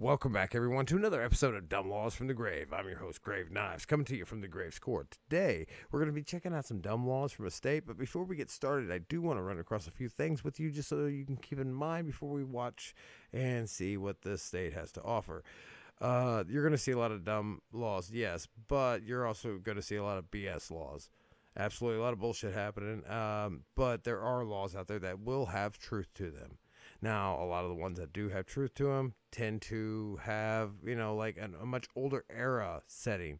Welcome back, everyone, to another episode of Dumb Laws from the Grave. I'm your host, Grave Knives, coming to you from the Graves Court. Today, we're going to be checking out some dumb laws from a state, but before we get started, I do want to run across a few things with you just so you can keep in mind before we watch and see what this state has to offer. Uh, you're going to see a lot of dumb laws, yes, but you're also going to see a lot of BS laws. Absolutely, a lot of bullshit happening, um, but there are laws out there that will have truth to them. Now, a lot of the ones that do have truth to them tend to have, you know, like an, a much older era setting.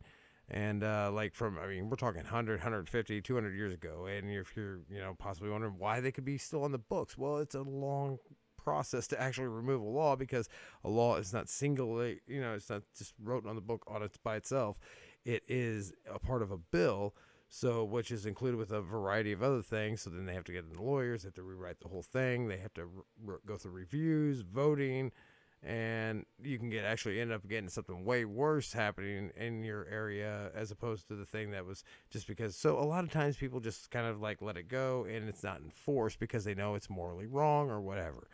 And uh, like from, I mean, we're talking 100, 150, 200 years ago. And if you're, you know, possibly wondering why they could be still on the books, well, it's a long process to actually remove a law because a law is not singly, you know, it's not just wrote on the book on it by itself. It is a part of a bill so, which is included with a variety of other things. So then they have to get in the lawyers, they have to rewrite the whole thing. They have to re- go through reviews, voting, and you can get actually end up getting something way worse happening in your area as opposed to the thing that was just because. So a lot of times people just kind of like let it go and it's not enforced because they know it's morally wrong or whatever.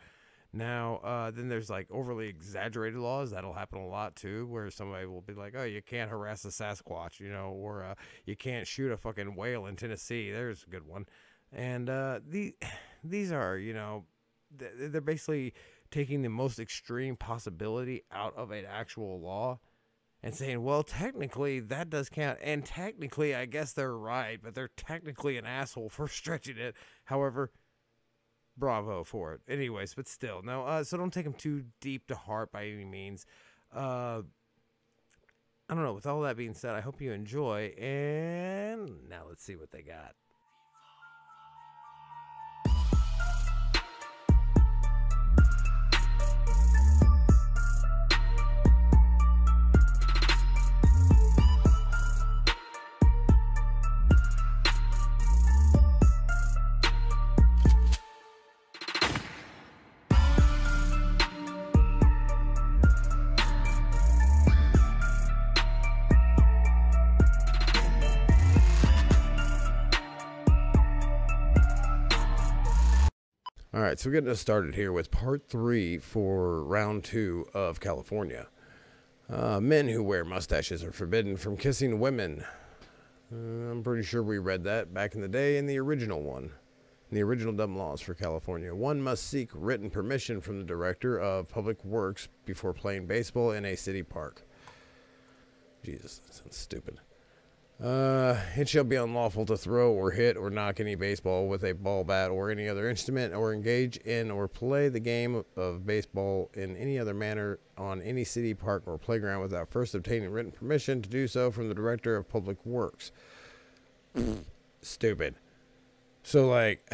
Now, uh, then there's like overly exaggerated laws. That'll happen a lot too, where somebody will be like, oh, you can't harass a Sasquatch, you know, or uh, you can't shoot a fucking whale in Tennessee. There's a good one. And uh, the, these are, you know, they're basically taking the most extreme possibility out of an actual law and saying, well, technically that does count. And technically, I guess they're right, but they're technically an asshole for stretching it. However, bravo for it. Anyways, but still, no. Uh, so don't take them too deep to heart by any means. Uh, I don't know. With all that being said, I hope you enjoy. And now let's see what they got. Right, so we're getting us started here with part three for round two of California. Uh, men who wear mustaches are forbidden from kissing women. Uh, I'm pretty sure we read that back in the day in the original one. In the original dumb laws for California. One must seek written permission from the director of public works before playing baseball in a city park. Jesus, that sounds stupid. Uh, it shall be unlawful to throw or hit or knock any baseball with a ball bat or any other instrument, or engage in or play the game of baseball in any other manner on any city park or playground without first obtaining written permission to do so from the director of public works. Stupid. So, like,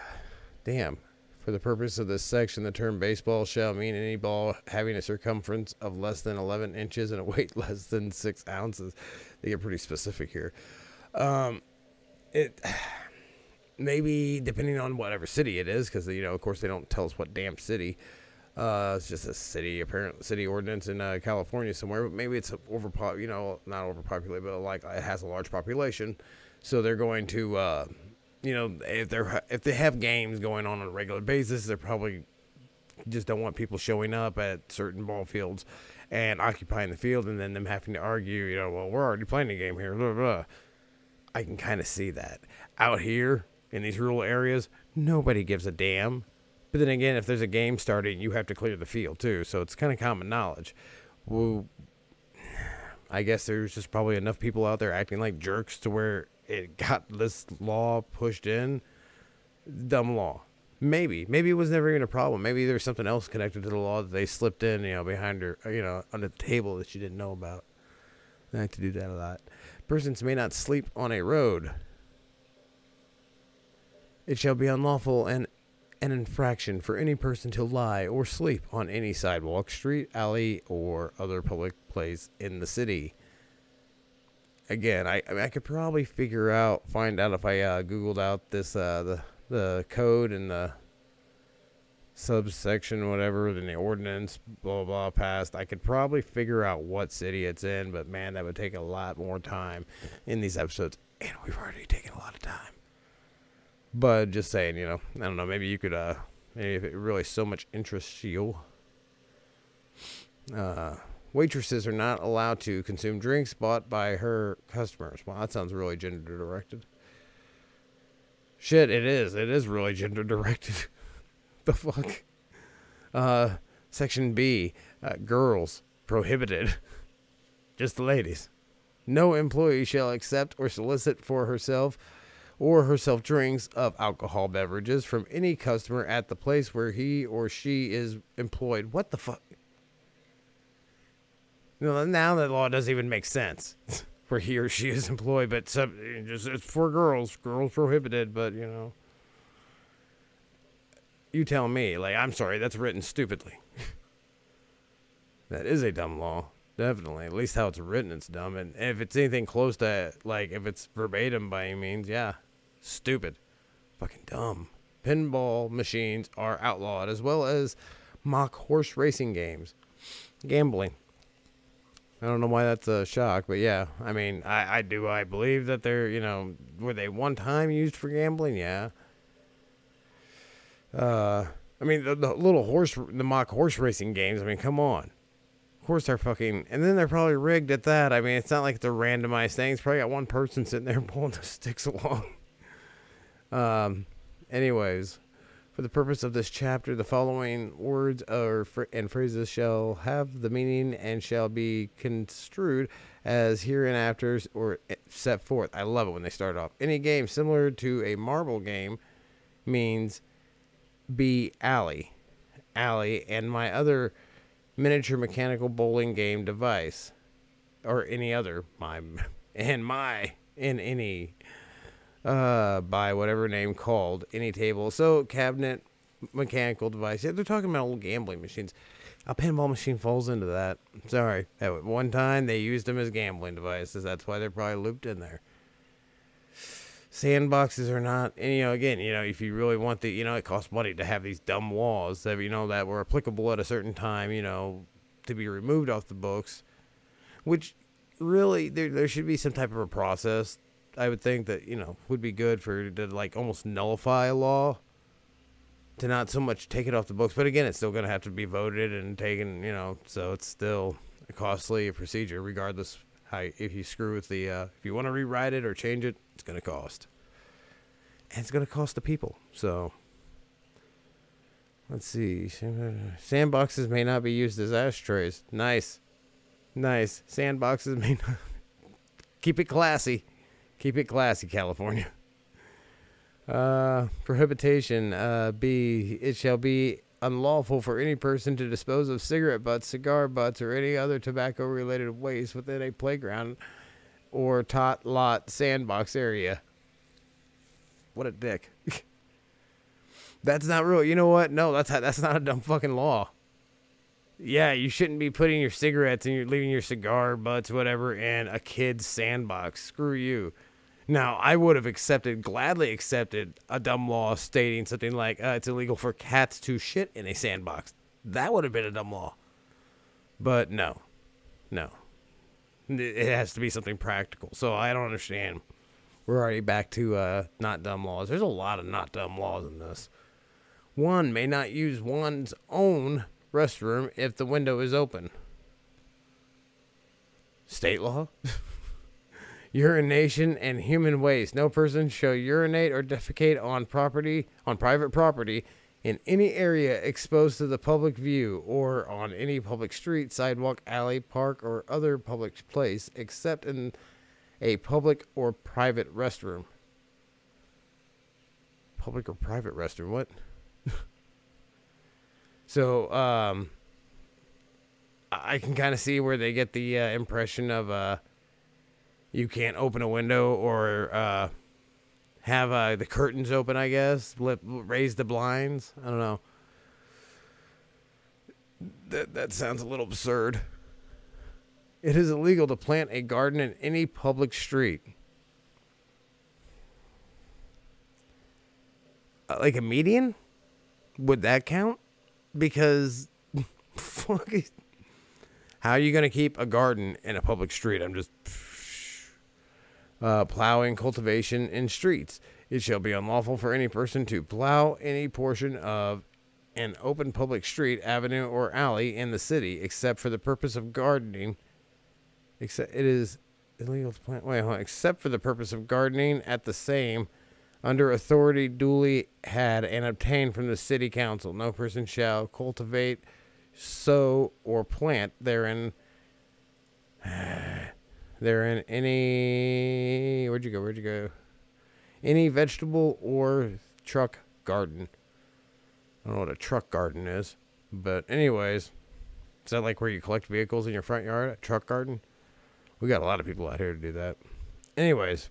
damn. For the purpose of this section, the term baseball shall mean any ball having a circumference of less than 11 inches and a weight less than 6 ounces. They get pretty specific here. Um, it maybe depending on whatever city it is, because you know, of course, they don't tell us what damn city. Uh, it's just a city, apparent city ordinance in uh, California somewhere. But maybe it's overpop, you know, not overpopulated, but like it has a large population, so they're going to. Uh, you know, if they're if they have games going on on a regular basis, they're probably just don't want people showing up at certain ball fields and occupying the field, and then them having to argue. You know, well, we're already playing a game here. Blah, blah. I can kind of see that out here in these rural areas. Nobody gives a damn. But then again, if there's a game starting, you have to clear the field too. So it's kind of common knowledge. Well, I guess there's just probably enough people out there acting like jerks to where it got this law pushed in. Dumb law. Maybe. Maybe it was never even a problem. Maybe there's something else connected to the law that they slipped in, you know, behind her, uh, you know, on the table that you didn't know about. I like to do that a lot. Persons may not sleep on a road. It shall be unlawful and an infraction for any person to lie or sleep on any sidewalk, street, alley, or other public place in the city again, I I, mean, I could probably figure out, find out if I uh, Googled out this uh, the the code and the subsection, whatever, in the ordinance, blah, blah, blah, passed. I could probably figure out what city it's in, but man, that would take a lot more time in these episodes, and we've already taken a lot of time. But just saying, you know, I don't know, maybe you could, uh, maybe if it really so much interests you, Uh, waitresses are not allowed to consume drinks bought by her customers. Well, that sounds really gender directed. Shit, it is. It is really gender directed. the fuck? Uh, section B, uh, girls prohibited. Just the ladies. No employee shall accept or solicit for herself or herself drinks of alcohol beverages from any customer at the place where he or she is employed. What the fuck? Know, now that law doesn't even make sense. where he or she is employed, but just it's for girls. Girls prohibited, but you know. You tell me. Like, I'm sorry, that's written stupidly. that is a dumb law. Definitely. At least how it's written, it's dumb. And if it's anything close to, like, if it's verbatim by any means, yeah, stupid. Fucking dumb. Pinball machines are outlawed, as well as mock horse racing games. Gambling. I don't know why that's a shock, but yeah, I mean, I, I do. I believe that they're, you know, were they one time used for gambling? Yeah. Uh, I mean, the, the little horse, the mock horse racing games. I mean, come on. Of course they're fucking, and then they're probably rigged at that. I mean, it's not like they're randomized things. Probably got one person sitting there pulling the sticks along. um, anyways, for the purpose of this chapter, the following words or and phrases shall have the meaning and shall be construed as hereinafter or eh, set forth. I love it when they start off. Any game similar to a marble game means be alley, alley, and my other miniature mechanical bowling game device or any other my and my in any uh by whatever name called any table. So cabinet mechanical device. Yeah they're talking about old gambling machines. A pinball machine falls into that. Sorry. At one time they used them as gambling devices. That's why they're probably looped in there. Sandboxes are not and you know again you know if you really want the you know it costs money to have these dumb laws that you know that were applicable at a certain time you know to be removed off the books which really there there should be some type of a process i would think that you know would be good for to like almost nullify a law to not so much take it off the books but again it's still going to have to be voted and taken you know so it's still a costly procedure regardless how if you screw with the uh, if you want to rewrite it or change it, it's going to cost, and it's going to cost the people. So let's see, sandboxes may not be used as ashtrays. Nice, nice. Sandboxes may not. Keep it classy. Keep it classy, California. Uh, prohibition. Uh, B. It shall be unlawful for any person to dispose of cigarette butts, cigar butts, or any other tobacco related waste within a playground or tot lot sandbox area. What a dick. that's not real. You know what? No, that's that's not a dumb fucking law. Yeah, you shouldn't be putting your cigarettes and you're leaving your cigar butts, whatever, in a kid's sandbox. Screw you. Now, I would have accepted, gladly accepted, a dumb law stating something like uh, it's illegal for cats to shit in a sandbox. That would have been a dumb law. But no, no. It has to be something practical. So I don't understand. We're already back to uh, not dumb laws. There's a lot of not dumb laws in this. One may not use one's own restroom if the window is open. State law? urination, and human waste. No person shall urinate or defecate on property on private property in any area exposed to the public view or on any public street, sidewalk, alley, park, or other public place except in a public or private restroom. Public or private restroom? What? so, um, I can kind of see where they get the uh, impression of uh, you can't open a window or uh, have uh, the curtains open. I guess raise the blinds. I don't know. That that sounds a little absurd. It is illegal to plant a garden in any public street. Uh, like a median? Would that count? Because fuck. How are you going to keep a garden in a public street? I'm just uh, plowing, cultivation, in streets. It shall be unlawful for any person to plow any portion of an open public street, avenue, or alley in the city, except for the purpose of gardening. Except it is illegal to plant. Wait, on. Except for the purpose of gardening at the same, under authority duly had and obtained from the city council. No person shall cultivate, sow, or plant therein. therein any. Where'd you go? Where'd you go? Any vegetable or truck garden. I don't know what a truck garden is, but anyways, is that like where you collect vehicles in your front yard? A truck garden? We got a lot of people out here to do that. Anyways,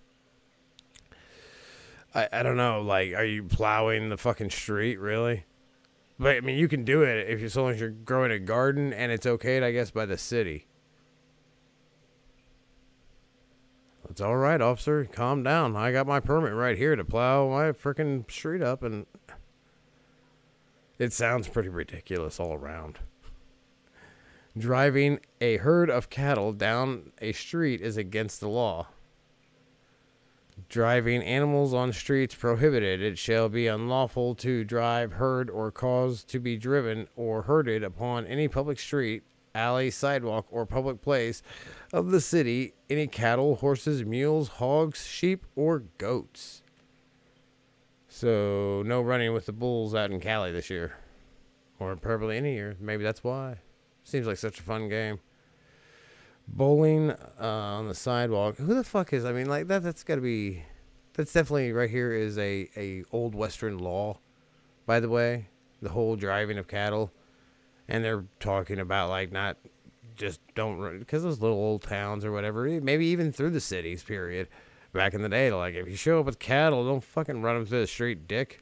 I I don't know. Like, are you plowing the fucking street? Really? But I mean, you can do it if you so long as you're growing a garden and it's okayed, I guess, by the city. It's all right, officer. Calm down. I got my permit right here to plow my freaking street up, and it sounds pretty ridiculous all around. Driving a herd of cattle down a street is against the law. Driving animals on streets prohibited. It shall be unlawful to drive, herd, or cause to be driven or herded upon any public street, alley, sidewalk, or public place of the city any cattle, horses, mules, hogs, sheep, or goats. So, no running with the bulls out in Cali this year. Or probably any year. Maybe that's why. Seems like such a fun game. Bowling uh, on the sidewalk. Who the fuck is? I mean, like that. That's got to be. That's definitely right here is a a old western law. By the way, the whole driving of cattle, and they're talking about like not just don't run because those little old towns or whatever. Maybe even through the cities. Period. Back in the day, like if you show up with cattle, don't fucking run them through the street, dick.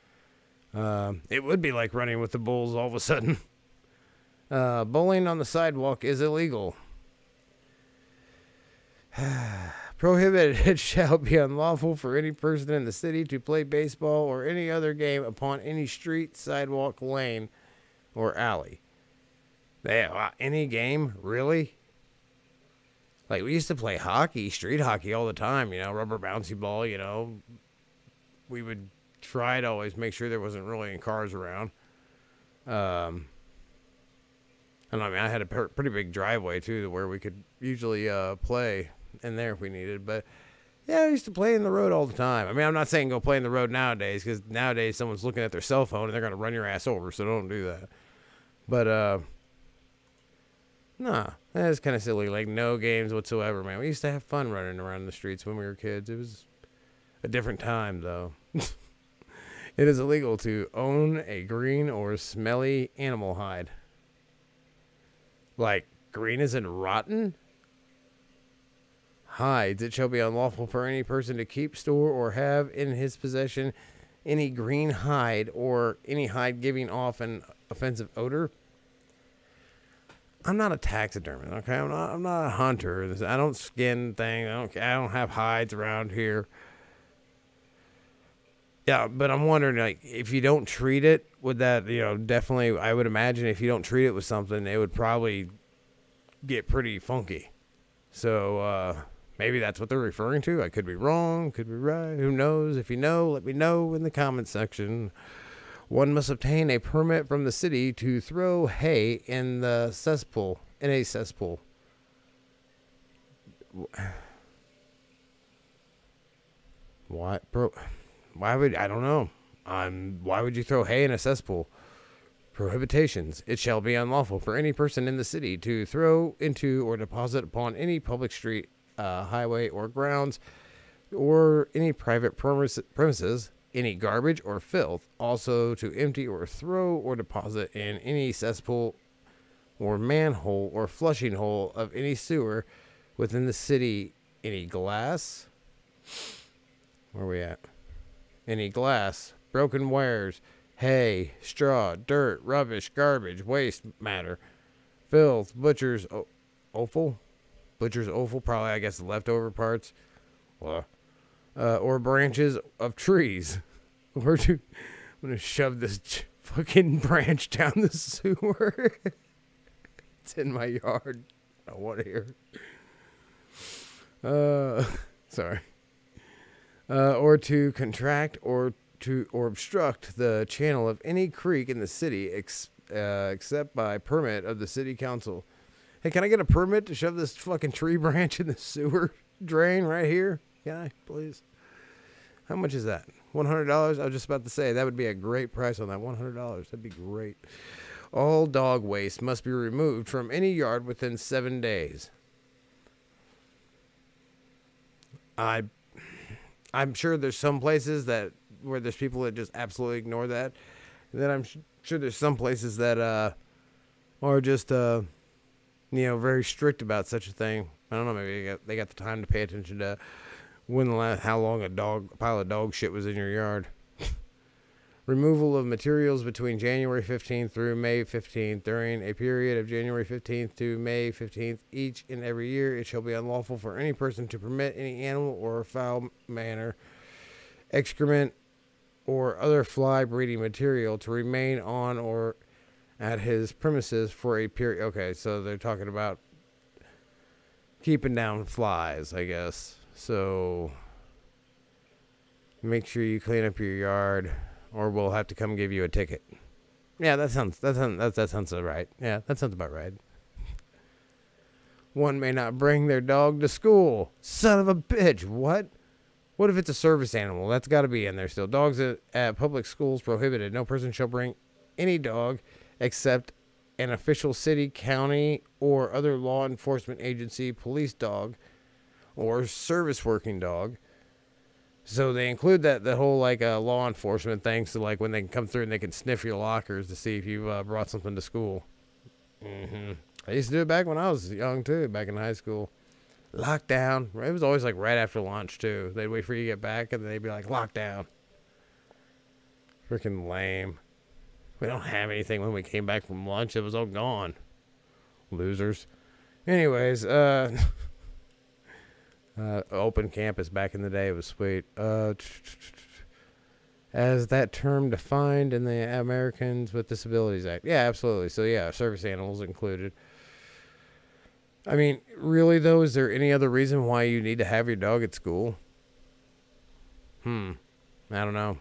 um, it would be like running with the bulls all of a sudden. Uh, bowling on the sidewalk is illegal. Prohibited, it shall be unlawful for any person in the city to play baseball or any other game upon any street, sidewalk, lane, or alley. They, uh, any game, really? Like, we used to play hockey, street hockey all the time, you know, rubber bouncy ball, you know. We would try to always make sure there wasn't really any cars around. Um, and I mean, I had a pretty big driveway too, where we could usually uh, play in there if we needed. But yeah, I used to play in the road all the time. I mean, I'm not saying go play in the road nowadays because nowadays someone's looking at their cell phone and they're gonna run your ass over. So don't do that. But uh, nah, that's kind of silly. Like no games whatsoever, man. We used to have fun running around the streets when we were kids. It was a different time though. it is illegal to own a green or smelly animal hide. Like green isn't rotten? Hides. It shall be unlawful for any person to keep, store, or have in his possession any green hide or any hide giving off an offensive odor. I'm not a taxidermist, okay? I'm not. I'm not a hunter. I don't skin things. I don't. I don't have hides around here. Yeah, but I'm wondering, like, if you don't treat it with that, you know, definitely, I would imagine if you don't treat it with something, it would probably get pretty funky. So uh, maybe that's what they're referring to. I could be wrong, could be right. Who knows? If you know, let me know in the comment section. One must obtain a permit from the city to throw hay in the cesspool, in a cesspool. Why, bro? Why would I don't know? Um, why would you throw hay in a cesspool? Prohibitations. It shall be unlawful for any person in the city to throw into or deposit upon any public street, uh, highway, or grounds, or any private premises any garbage or filth. Also, to empty or throw or deposit in any cesspool or manhole or flushing hole of any sewer within the city any glass. Where are we at? any glass, broken wires, hay, straw, dirt, rubbish, garbage, waste matter, filth, butcher's o- offal, butcher's offal, probably I guess leftover parts, well, uh, or branches of trees. Where to? I'm gonna shove this fucking branch down the sewer. it's in my yard. I want to hear. Uh, sorry uh, or to contract or to or obstruct the channel of any creek in the city ex, uh, except by permit of the city council. Hey, can I get a permit to shove this fucking tree branch in the sewer drain right here? Can I, please? How much is that? One hundred dollars. I was just about to say that would be a great price on that. One hundred dollars. That'd be great. All dog waste must be removed from any yard within seven days. I, I'm sure there's some places that where there's people that just absolutely ignore that. And then I'm sure there's some places that uh, are just uh, you know, very strict about such a thing. I don't know. Maybe they got, they got the time to pay attention to when the last, how long a dog a pile of dog shit was in your yard. Removal of materials between January 15th through May 15th during a period of January 15th to May 15th each and every year. It shall be unlawful for any person to permit any animal or fowl manner, excrement, or other fly breeding material to remain on or at his premises for a period. Okay, so they're talking about keeping down flies, I guess. So make sure you clean up your yard, or we'll have to come give you a ticket. Yeah, that sounds that sounds that, that sounds right. Yeah, that sounds about right. One may not bring their dog to school. Son of a bitch! What? What if it's a service animal? That's got to be in there still. Dogs at, at public schools prohibited. No person shall bring any dog except an official city, county, or other law enforcement agency police dog or service working dog. So they include that the whole like uh, law enforcement thing. So like when they can come through and they can sniff your lockers to see if you've uh, brought something to school. Mm-hmm. I used to do it back when I was young too, back in high school. Lockdown. It was always like right after lunch too. They'd wait for you to get back and then they'd be like lockdown. Freaking lame. We don't have anything when we came back from lunch. It was all gone. Losers. Anyways, uh, uh open campus back in the day was sweet. Uh, as that term defined in the Americans with Disabilities Act. Yeah, absolutely. So yeah, service animals included. I mean, really though, is there any other reason why you need to have your dog at school? Hmm. I don't know.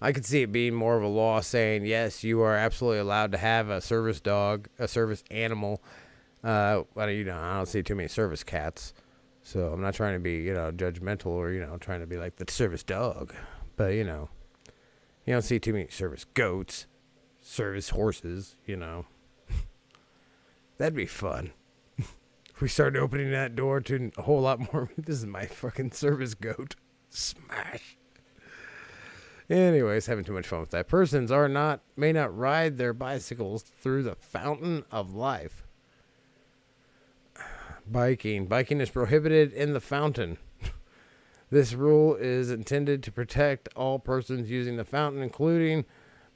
I could see it being more of a law saying, yes, you are absolutely allowed to have a service dog, a service animal. Uh, well, you know, I don't see too many service cats. So I'm not trying to be, you know, judgmental or, you know, trying to be like the service dog. But, you know, you don't see too many service goats, service horses, you know. That'd be fun. if we started opening that door to a whole lot more. This is my fucking service goat. Smash. Anyways, having too much fun with that. Persons are not may not ride their bicycles through the fountain of life. Biking. Biking is prohibited in the fountain. this rule is intended to protect all persons using the fountain, including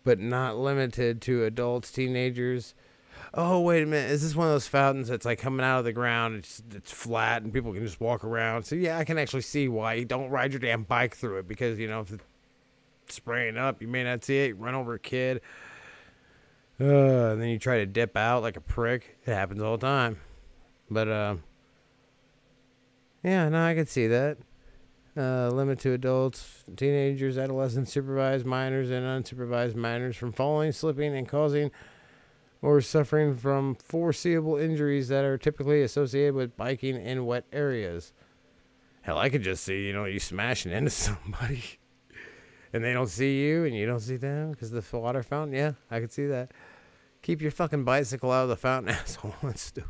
but not limited to adults, teenagers, oh wait a minute, is this one of those fountains that's like coming out of the ground? It's it's flat and people can just walk around. So yeah, I can actually see why you don't ride your damn bike through it because you know if it's spraying up, you may not see it. run over a kid, uh, and then you try to dip out like a prick. It happens all the time. But uh, yeah, no, I can see that. Uh, limit to adults, teenagers, adolescents, supervised minors, and unsupervised minors from falling, slipping, and causing or suffering from foreseeable injuries that are typically associated with biking in wet areas. Hell, I could just see, you know, you smashing into somebody and they don't see you and you don't see them because the water fountain. Yeah, I could see that. Keep your fucking bicycle out of the fountain, asshole. Let's do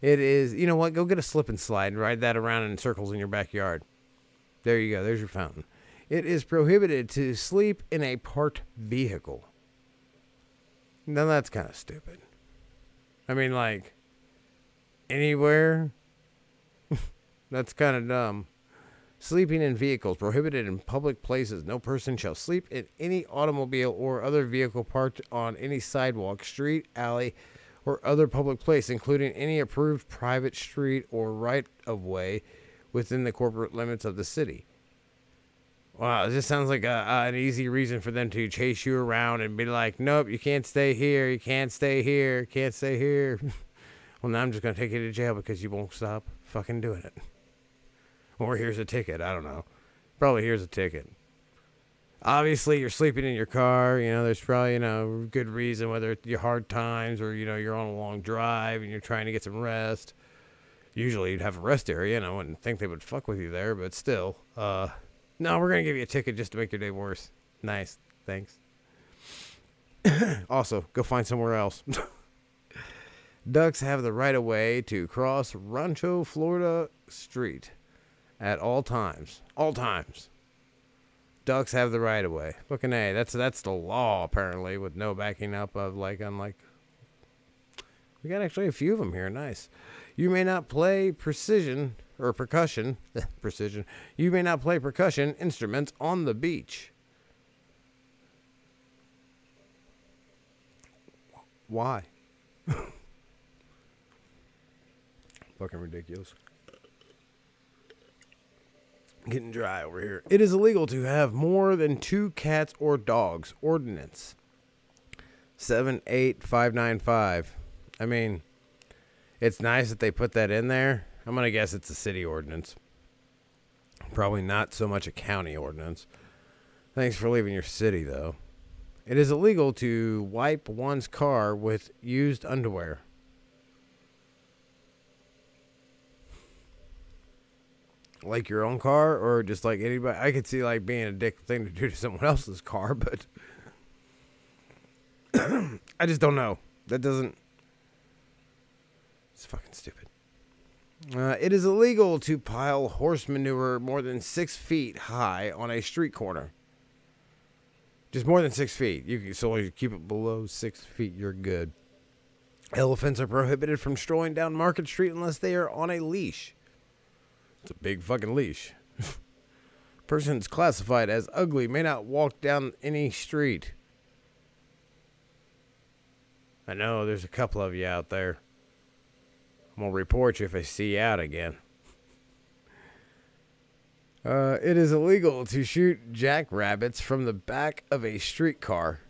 it is, you know what? Go get a slip and slide and ride that around in circles in your backyard. There you go. There's your fountain. It is prohibited to sleep in a parked vehicle. Now that's kind of stupid. I mean, like, anywhere? that's kind of dumb. Sleeping in vehicles prohibited in public places. No person shall sleep in any automobile or other vehicle parked on any sidewalk, street, alley, or other public place, including any approved private street or right of way within the corporate limits of the city. Wow, it just sounds like a, an easy reason for them to chase you around and be like, nope, you can't stay here, you can't stay here, can't stay here. well, now I'm just going to take you to jail because you won't stop fucking doing it. Or here's a ticket, I don't know. Probably here's a ticket. Obviously you're sleeping in your car. You know, there's probably you know good reason whether it's your hard times or you know you're on a long drive and you're trying to get some rest. Usually you'd have a rest area, and I wouldn't think they would fuck with you there, but still, uh, no, we're gonna give you a ticket just to make your day worse. Nice, thanks. also, go find somewhere else. Ducks have the right of way to cross Rancho Florida Street at all times. All times. Ducks have the right of way. Fucking A. That's that's the law apparently, with no backing up of like unlike. We got actually a few of them here. Nice. You may not play precision or percussion. precision. You may not play percussion instruments on the beach. Why? Fucking ridiculous. Getting dry over here. It is illegal to have more than two cats or dogs. Ordinance 78595. I mean, it's nice that they put that in there. I'm going to guess it's a city ordinance. Probably not so much a county ordinance. Thanks for leaving your city, though. It is illegal to wipe one's car with used underwear. Like your own car or just like anybody. I could see like being a dick thing to do to someone else's car, but I just don't know. That doesn't. It's fucking stupid. Uh, it is illegal to pile horse manure more than six feet high on a street corner. Just more than six feet. You can, so long as you keep it below six feet, you're good. Elephants are prohibited from strolling down Market Street unless they are on a leash. It's a big fucking leash. Persons classified as ugly may not walk down any street. I know there's a couple of you out there. I'm to report you if I see you out again. Uh, it is illegal to shoot jackrabbits from the back of a streetcar.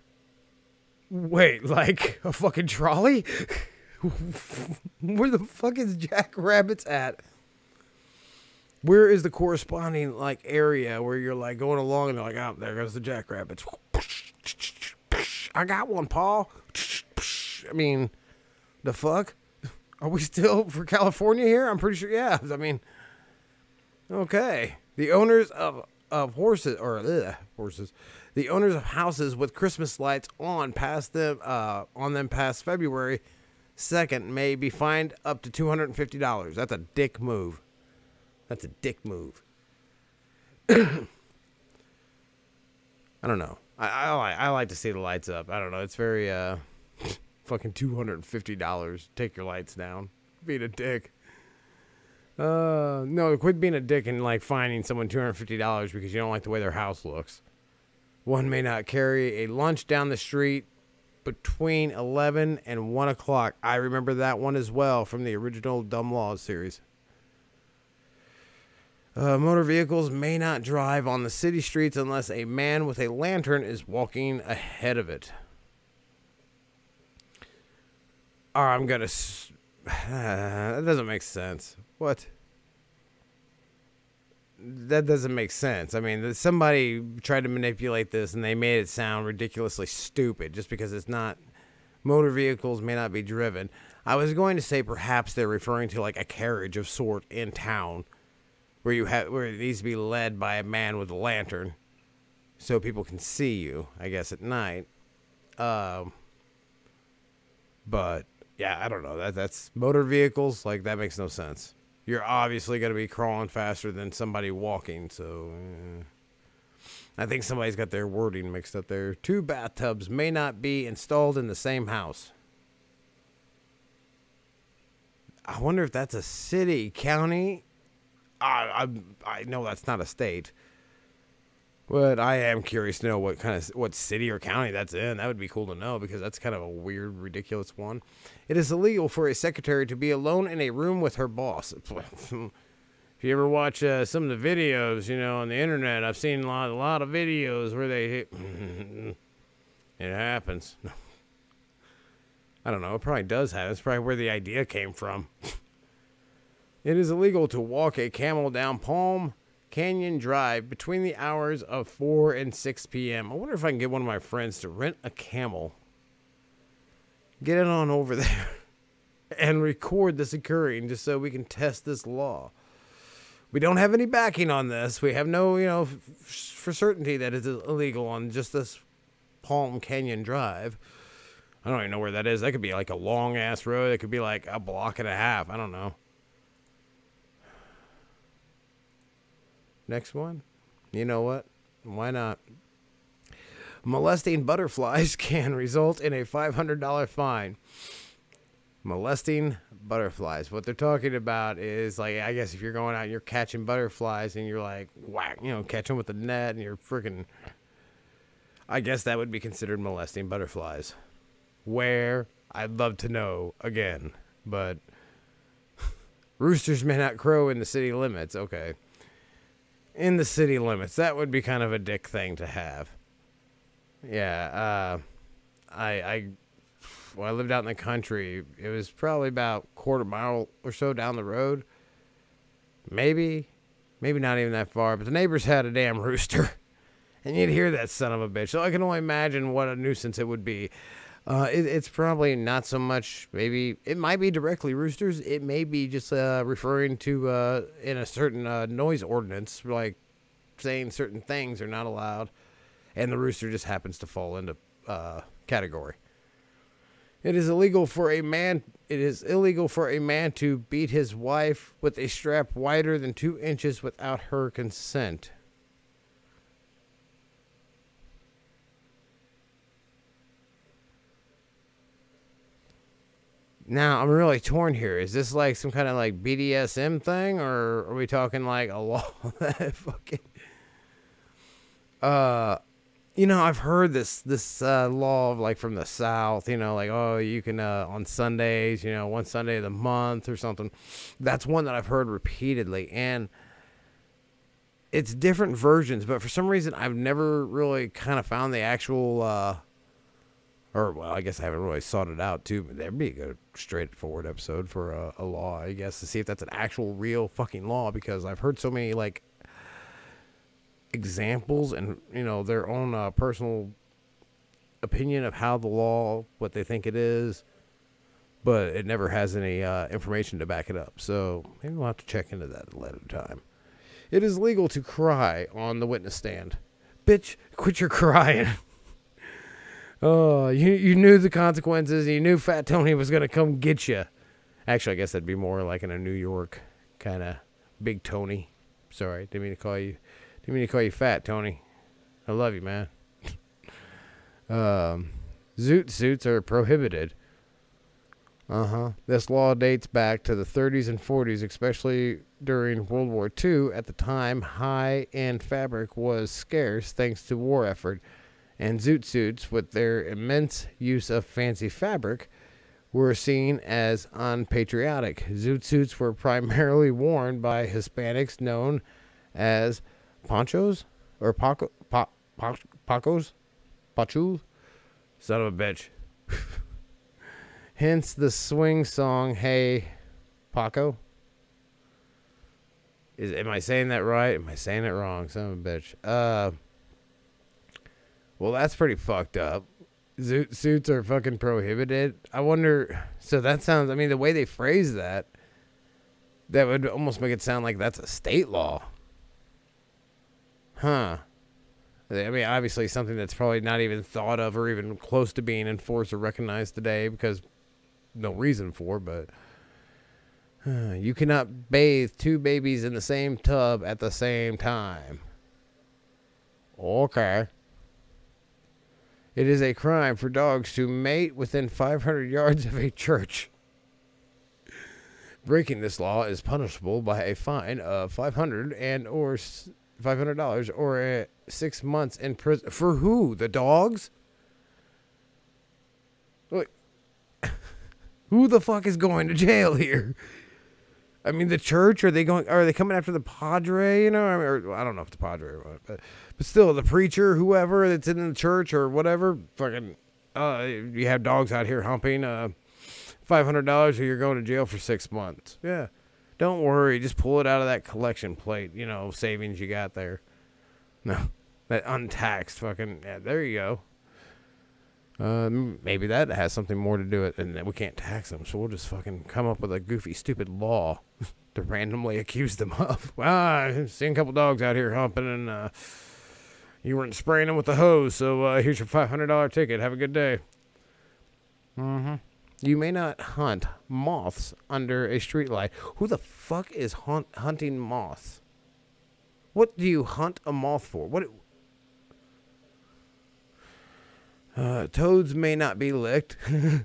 Wait, like a fucking trolley? Where the fuck is jackrabbits at? Where is the corresponding like area where you're like going along and they're like, oh, there goes the jackrabbits. I got one, Paul. I mean, the fuck? Are we still for California here? I'm pretty sure. Yeah. I mean, okay. The owners of of horses or ugh, horses, the owners of houses with Christmas lights on past them uh, on them past February second may be fined up to two hundred and fifty dollars. That's a dick move. That's a dick move. I don't know. I, I like I like to see the lights up. I don't know. It's very uh fucking two hundred and fifty dollars. Take your lights down. Being a dick. Uh no, quit being a dick and like finding someone two hundred fifty dollars because you don't like the way their house looks. One may not carry a lunch down the street between eleven and one o'clock. I remember that one as well from the original Dumb Laws series. Uh, motor vehicles may not drive on the city streets unless a man with a lantern is walking ahead of it. Oh, I'm gonna. S- that doesn't make sense. What? That doesn't make sense. I mean, somebody tried to manipulate this and they made it sound ridiculously stupid just because it's not. Motor vehicles may not be driven. I was going to say perhaps they're referring to like a carriage of sort in town where you have where it needs to be led by a man with a lantern, so people can see you. I guess at night. Um. But yeah, I don't know. That that's motor vehicles. Like that makes no sense. You're obviously going to be crawling faster than somebody walking. So. Eh. I think somebody's got their wording mixed up there. Two bathtubs may not be installed in the same house. I wonder if that's a city, county, I, I I know that's not a state, but I am curious to know what kind of what city or county that's in. That would be cool to know because that's kind of a weird, ridiculous one. It is illegal for a secretary to be alone in a room with her boss. if you ever watch uh, some of the videos, you know, on the internet, I've seen a lot, a lot of videos where they it happens. I don't know. It probably does happen. It's probably where the idea came from. It is illegal to walk a camel down Palm Canyon Drive between the hours of 4 and 6 p.m. I wonder if I can get one of my friends to rent a camel, get it on over there, and record this occurring just so we can test this law. We don't have any backing on this. We have no, you know, for certainty that it's illegal on just this Palm Canyon Drive. I don't even know where that is. That could be like a long ass road. It could be like a block and a half. I don't know. Next one. You know what? Why not? Molesting butterflies can result in a $500 fine. Molesting butterflies. What they're talking about is like, I guess if you're going out and you're catching butterflies and you're like, whack, you know, catch them with a net and you're freaking. I guess that would be considered molesting butterflies. Where? I'd love to know again, but roosters may not crow in the city limits. Okay in the city limits. That would be kind of a dick thing to have. Yeah, uh, I I well, I lived out in the country, it was probably about quarter mile or so down the road. Maybe, maybe not even that far. But the neighbors had a damn rooster, and you'd hear that son of a bitch. So I can only imagine what a nuisance it would be. Uh, it, it's probably not so much. Maybe it might be directly roosters. It may be just uh, referring to uh, in a certain uh, noise ordinance, like saying certain things are not allowed, and the rooster just happens to fall into uh, category. It is illegal for a man. It is illegal for a man to beat his wife with a strap wider than two inches without her consent. Now I'm really torn here. Is this like some kind of like BDSM thing, or are we talking like a law that fucking? Uh, you know, I've heard this this uh, law of like from the South. You know, like oh, you can uh, on Sundays. You know, one Sunday of the month or something. That's one that I've heard repeatedly, and it's different versions. But for some reason, I've never really kind of found the actual. Uh, or well, I guess I haven't really sought it out too. But that'd be a good straightforward episode for a, a, law, I guess, to see if that's an actual real fucking law. Because I've heard so many like examples and you know their own uh, personal opinion of how the law, what they think it is, but it never has any uh, information to back it up. So maybe we'll have to check into that at a later time. It is legal to cry on the witness stand. Bitch, quit your crying. Oh, you you knew the consequences. You knew Fat Tony was gonna come get you. Actually, I guess that'd be more like in a New York kind of Big Tony. Sorry, didn't mean to call you. Didn't mean to call you Fat Tony. I love you, man. um, zoot suits are prohibited. Uh huh. This law dates back to the 30s and 40s, especially during World War II. At the time, high end fabric was scarce thanks to war effort and zoot suits, with their immense use of fancy fabric, were seen as unpatriotic. Zoot suits were primarily worn by Hispanics known as ponchos or paco, pa, pa, pacos, pachus. Son of a bitch. Hence the swing song, Hey Paco. Is, am I saying that right? Am I saying it wrong? Son of a bitch. Uh, well, that's pretty fucked up. Zoot suits are fucking prohibited. I wonder. So that sounds. I mean, the way they phrase that, that would almost make it sound like that's a state law. Huh. I mean, obviously, something that's probably not even thought of or even close to being enforced or recognized today because no reason for, but. You cannot bathe two babies in the same tub at the same time. Okay. It is a crime for dogs to mate within 500 yards of a church. Breaking this law is punishable by a fine of 500 and or $500 or a 6 months in prison. For who? The dogs? Wait. who the fuck is going to jail here? I mean, the church. Are they going? Are they coming after the padre? You know, I, mean, or, I don't know if the padre, or what, but but still, the preacher, whoever that's in the church or whatever, fucking, uh, you have dogs out here humping. Uh, five hundred dollars, or you're going to jail for six months. Yeah, Don't worry, just pull it out of that collection plate, you know, savings you got there. No, that untaxed fucking. Yeah, there you go. Um, maybe that has something more to do with it, and we can't tax them, so we'll just fucking come up with a goofy, stupid law to randomly accuse them of. Well, I've seen a couple dogs out here humping, and uh, you weren't spraying them with the hose, so uh, here's your five hundred dollar ticket. Have a good day. Mm-hmm. You may not hunt moths under a streetlight. Who the fuck is hunt- hunting moths? What do you hunt a moth for? What? Uh, toads may not be licked.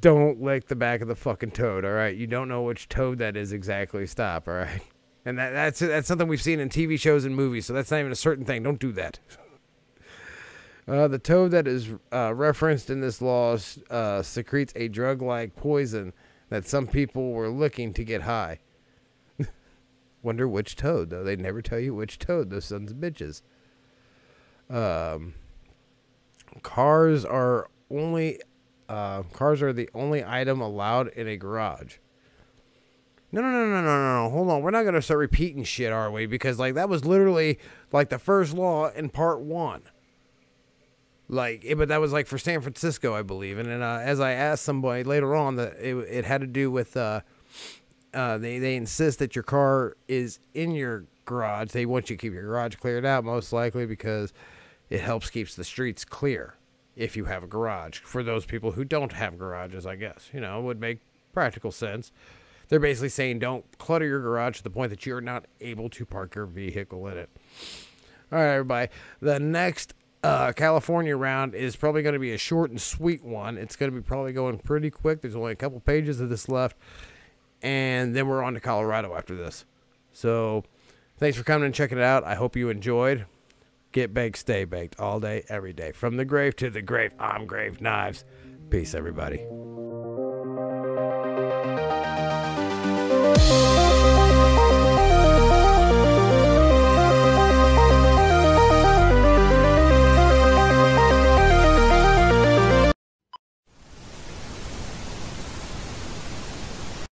don't lick the back of the fucking toad, all right? You don't know which toad that is exactly. Stop, all right? And that, that's that's something we've seen in TV shows and movies, so that's not even a certain thing. Don't do that. Uh, the toad that is uh, referenced in this law uh, secretes a drug like poison that some people were looking to get high. Wonder which toad, though. They never tell you which toad, those sons of bitches. Um, cars are only uh, cars are the only item allowed in a garage. No, no, no, no, no, no. Hold on. We're not going to start repeating shit, are we? Because, like, that was literally, like, the first law in part one. Like, it, but that was like for San Francisco, I believe. And then uh, as I asked somebody later on, that it, it had to do with uh, uh, they they insist that your car is in your garage. They want you to keep your garage cleared out, most likely because it helps keeps the streets clear. If you have a garage, for those people who don't have garages, I guess you know would make practical sense. They're basically saying don't clutter your garage to the point that you're not able to park your vehicle in it. All right, everybody. The next uh, California round is probably going to be a short and sweet one. It's going to be probably going pretty quick. There's only a couple pages of this left, and then we're on to Colorado after this. So, thanks for coming and checking it out. I hope you enjoyed. Get baked, stay baked all day, every day. From the grave to the grave, I'm Grave Knives. Peace, everybody.